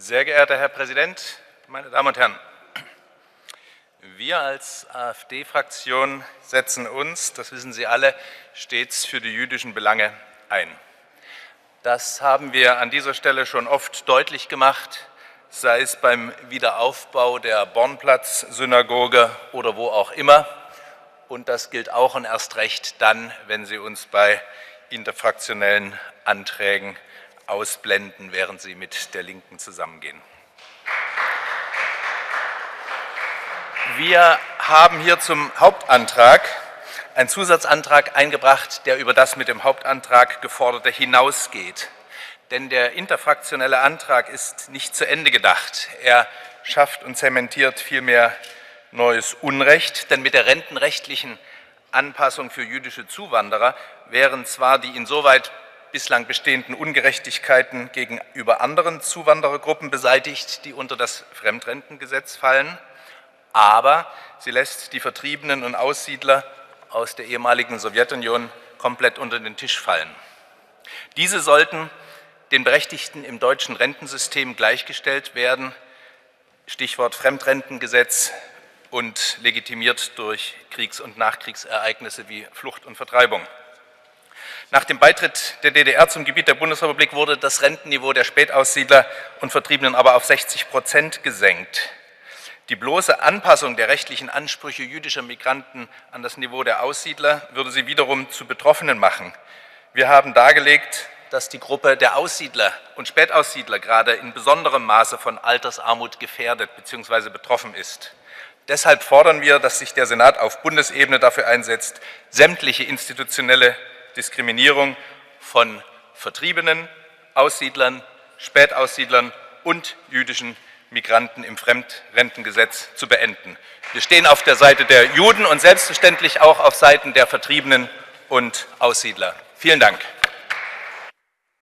Sehr geehrter Herr Präsident, meine Damen und Herren! Wir als AfD-Fraktion setzen uns, das wissen Sie alle, stets für die jüdischen Belange ein. Das haben wir an dieser Stelle schon oft deutlich gemacht, sei es beim Wiederaufbau der Bornplatz-Synagoge oder wo auch immer. Und das gilt auch und erst recht dann, wenn Sie uns bei interfraktionellen Anträgen ausblenden, während Sie mit der Linken zusammengehen. Wir haben hier zum Hauptantrag einen Zusatzantrag eingebracht, der über das mit dem Hauptantrag geforderte hinausgeht. Denn der interfraktionelle Antrag ist nicht zu Ende gedacht. Er schafft und zementiert vielmehr neues Unrecht, denn mit der rentenrechtlichen Anpassung für jüdische Zuwanderer wären zwar die insoweit bislang bestehenden Ungerechtigkeiten gegenüber anderen Zuwanderergruppen beseitigt, die unter das Fremdrentengesetz fallen, aber sie lässt die Vertriebenen und Aussiedler aus der ehemaligen Sowjetunion komplett unter den Tisch fallen. Diese sollten den Berechtigten im deutschen Rentensystem gleichgestellt werden, Stichwort Fremdrentengesetz und legitimiert durch Kriegs- und Nachkriegsereignisse wie Flucht und Vertreibung. Nach dem Beitritt der DDR zum Gebiet der Bundesrepublik wurde das Rentenniveau der Spätaussiedler und Vertriebenen aber auf 60 Prozent gesenkt. Die bloße Anpassung der rechtlichen Ansprüche jüdischer Migranten an das Niveau der Aussiedler würde sie wiederum zu Betroffenen machen. Wir haben dargelegt, dass die Gruppe der Aussiedler und Spätaussiedler gerade in besonderem Maße von Altersarmut gefährdet bzw. betroffen ist. Deshalb fordern wir, dass sich der Senat auf Bundesebene dafür einsetzt, sämtliche institutionelle Diskriminierung von Vertriebenen, Aussiedlern, Spätaussiedlern und jüdischen Migranten im Fremdrentengesetz zu beenden. Wir stehen auf der Seite der Juden und selbstverständlich auch auf Seiten der Vertriebenen und Aussiedler. Vielen Dank.